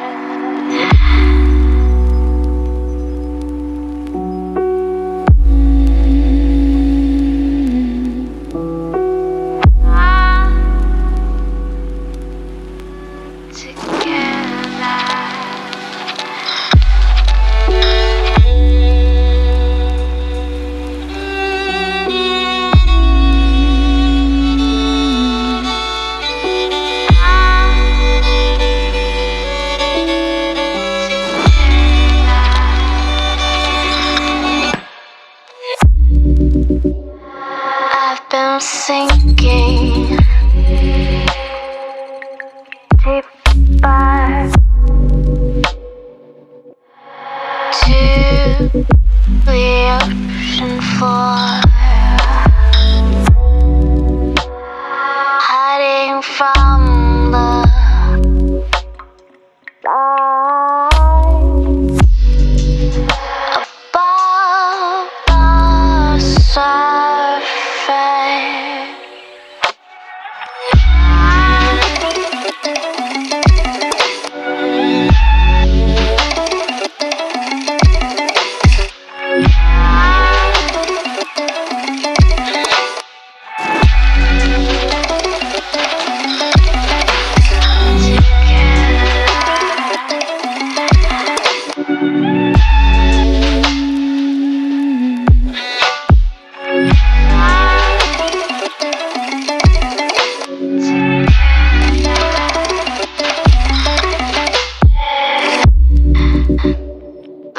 Yeah. I've been sinking to the ocean floor.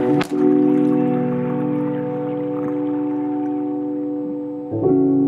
thank you